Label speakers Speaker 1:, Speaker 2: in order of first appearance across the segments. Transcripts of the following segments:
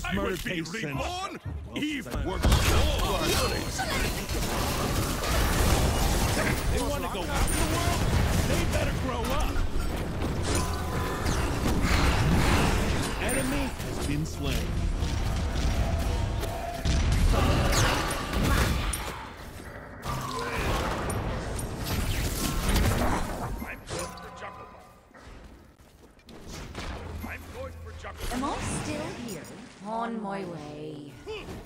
Speaker 1: first
Speaker 2: I
Speaker 1: murder case since... Well, Eve worked all our. They want to go out in the world? They better grow up. Enemy has been slain.
Speaker 2: Hey.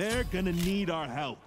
Speaker 1: They're gonna need our help.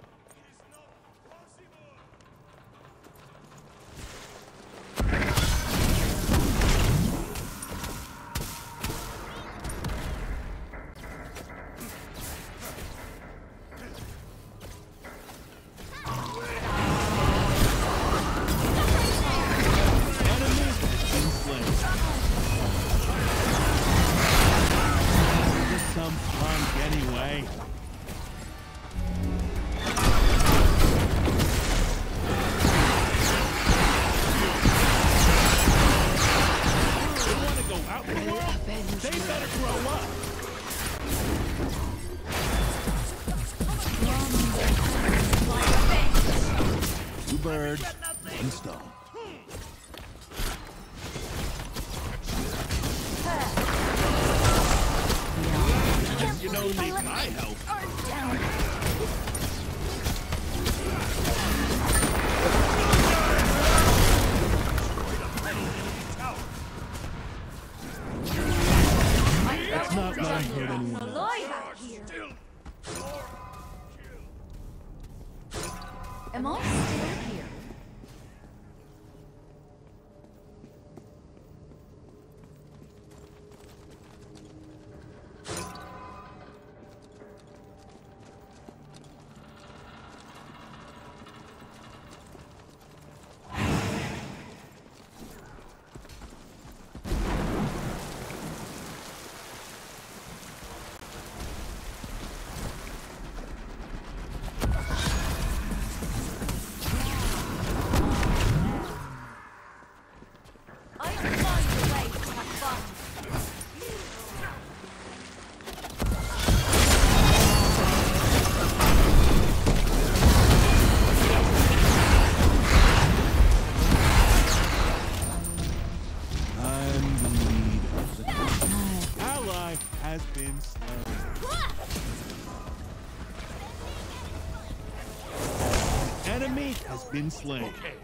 Speaker 1: been slain.
Speaker 3: Okay.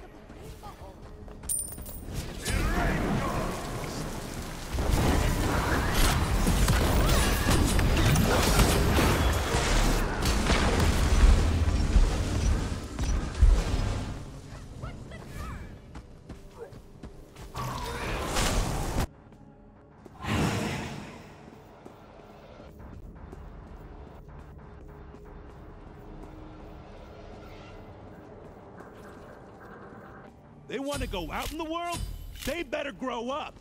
Speaker 1: They want to go out in the world? They better grow up.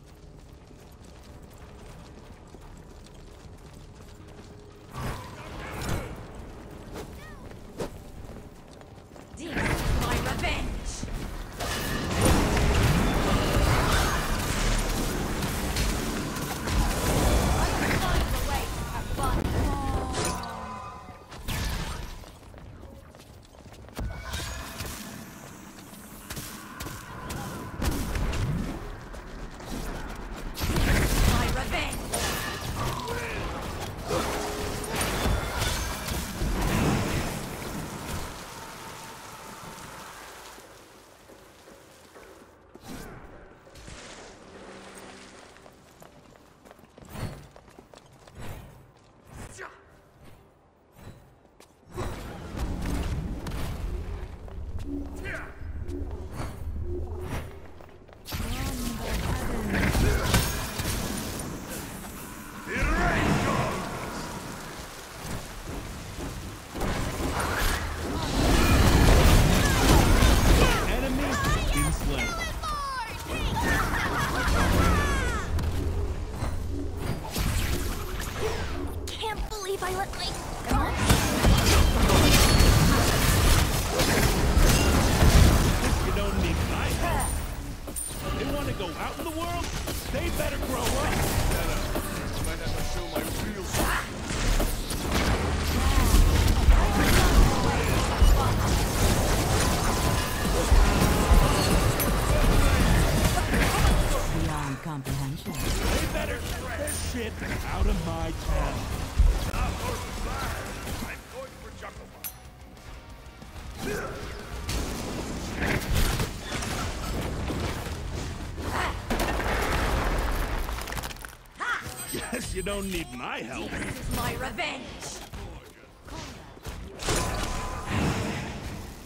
Speaker 1: You don't need my help.
Speaker 4: This is my revenge.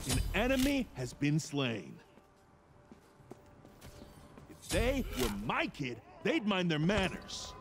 Speaker 1: An enemy has been slain. If they were my kid, they'd mind their manners.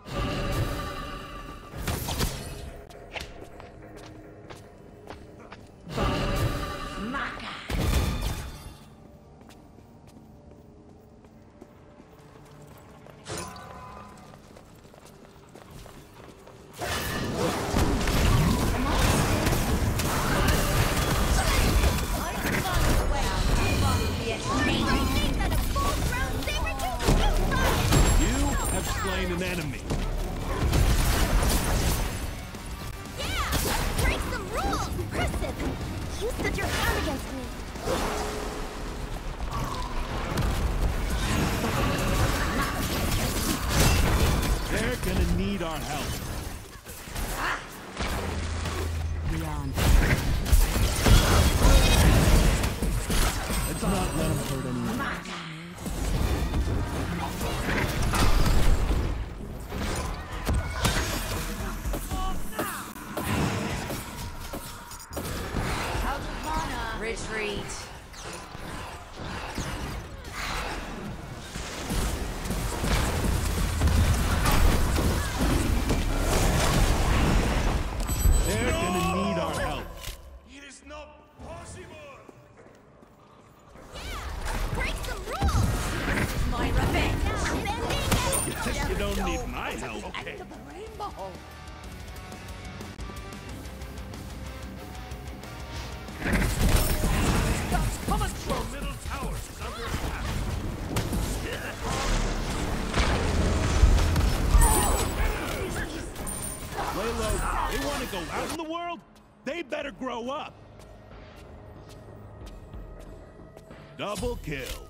Speaker 1: Triple kill.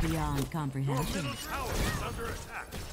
Speaker 4: Beyond comprehension.
Speaker 3: Your middle tower is under attack.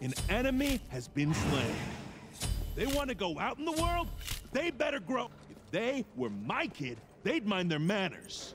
Speaker 1: An enemy has been slain. They want to go out in the world? They better grow. If they were my kid, they'd mind their manners.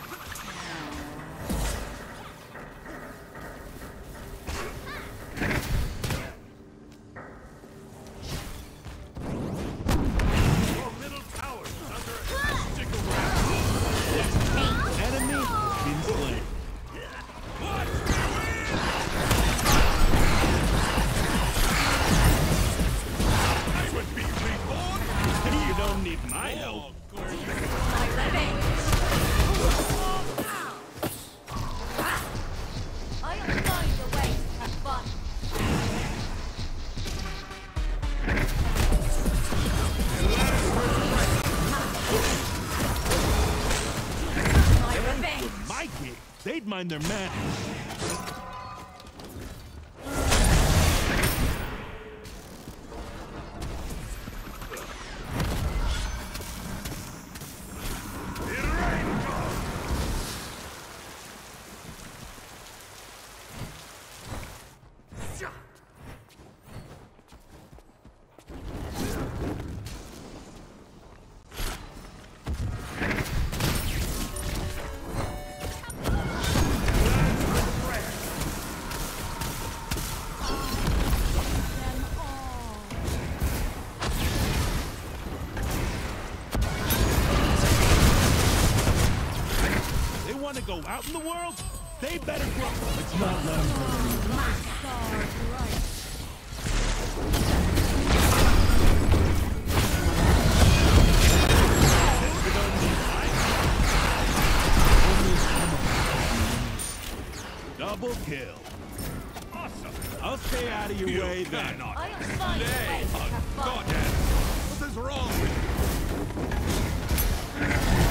Speaker 1: mind their manners. To go out in the world? They better grow. It's not them. You don't need my help. Double kill.
Speaker 3: Awesome.
Speaker 1: I'll stay out of your
Speaker 3: You
Speaker 1: way then.
Speaker 3: cannot
Speaker 5: I'll find a way to have
Speaker 3: what is wrong with you?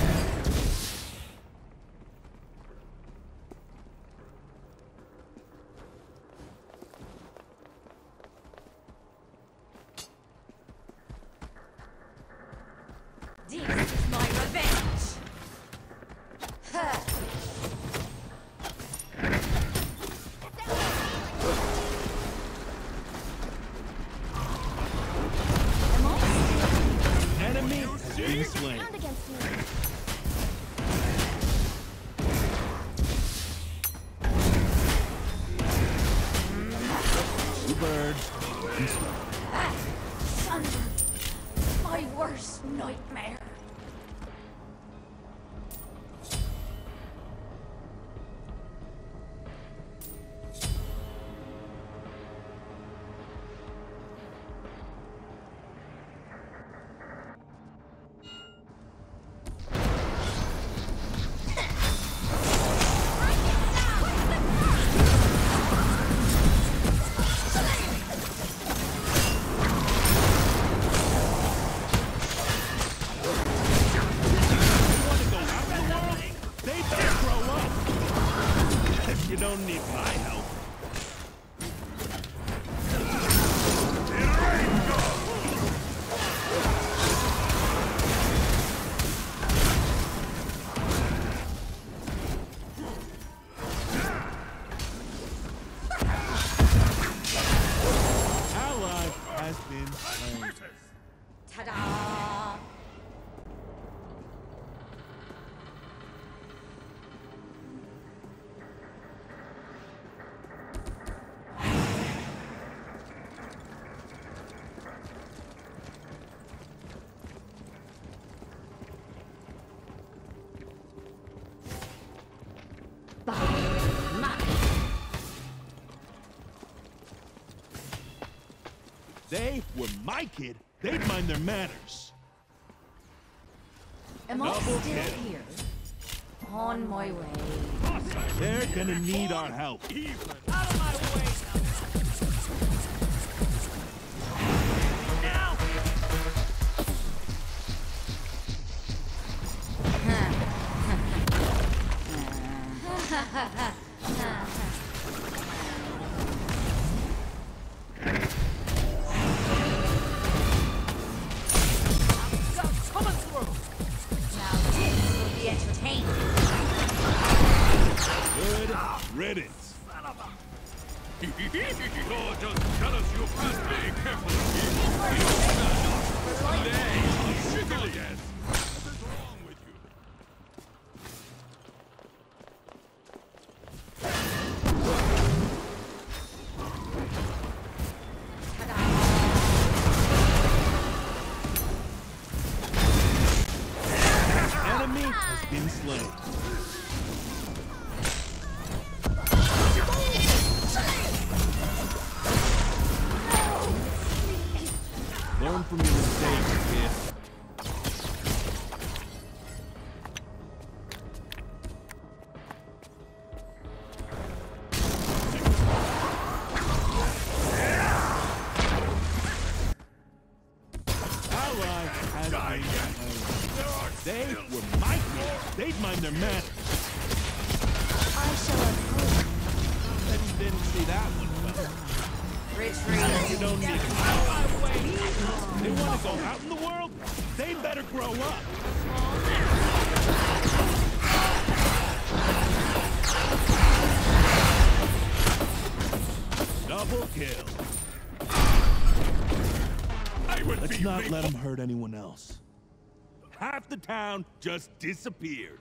Speaker 1: they were my kid, they'd mind their manners.
Speaker 4: Am I still here? On my way.
Speaker 1: They're gonna need our help. Even. learn from your mistakes. Let's not let him hurt anyone else. Half the town just disappeared.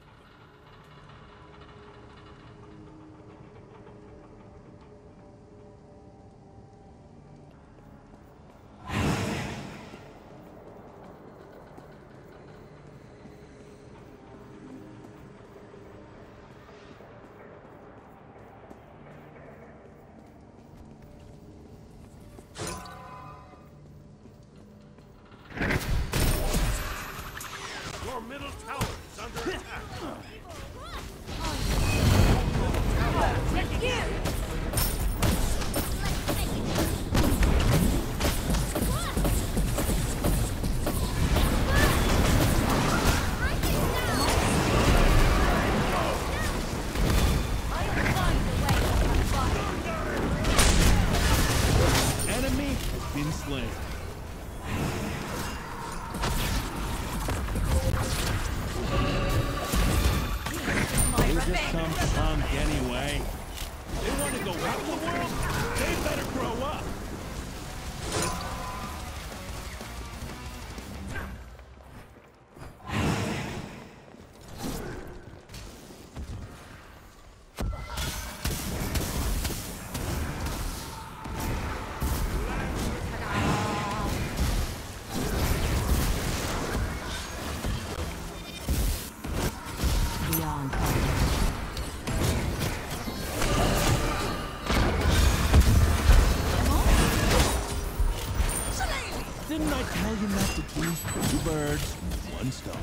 Speaker 1: stone.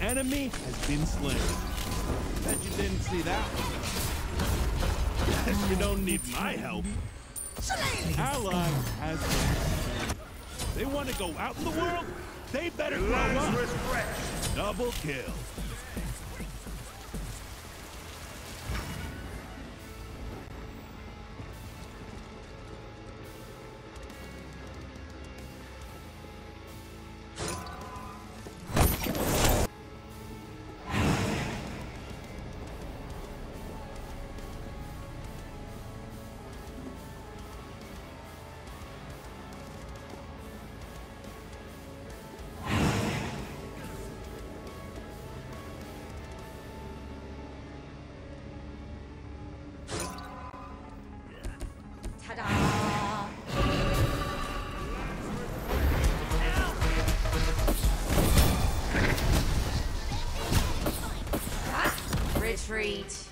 Speaker 3: An enemy
Speaker 1: has been slain. Bet you didn't see that you don't need my help. Ally has been. They want to go out in the world? They better grow up. Double kill.
Speaker 4: Retreat.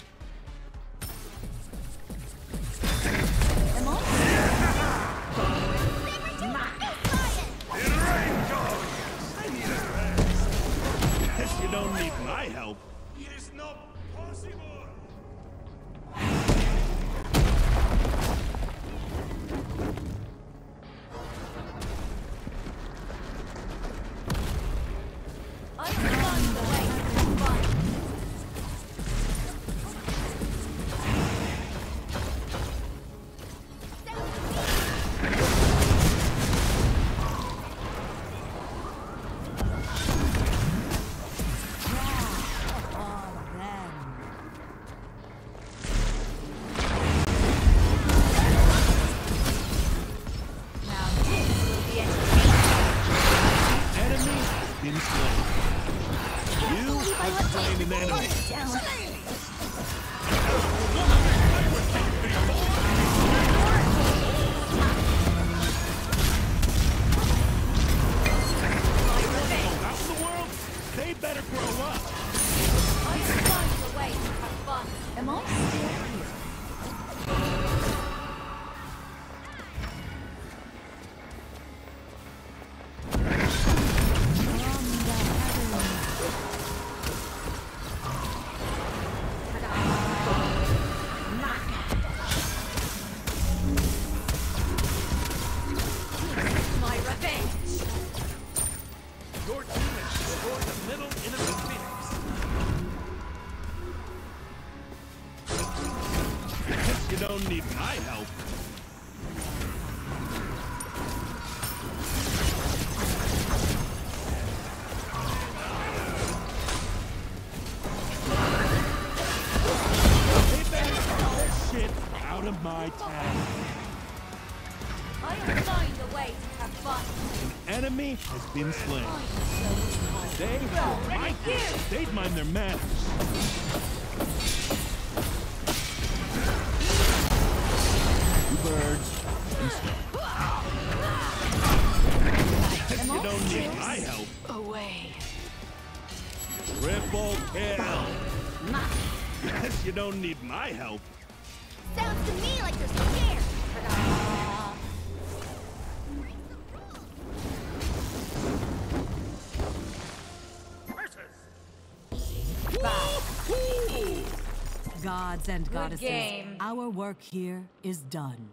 Speaker 1: Enemy has been slain. They
Speaker 4: my.
Speaker 1: They'd mind their manners. Two birds. one stone. Guess you don't need my help.
Speaker 4: Away.
Speaker 1: Triple kill. Guess you don't need my help.
Speaker 5: Sounds to me like they're scared.
Speaker 2: Gods and
Speaker 4: Good
Speaker 2: goddesses,
Speaker 4: game.
Speaker 2: our work here is done.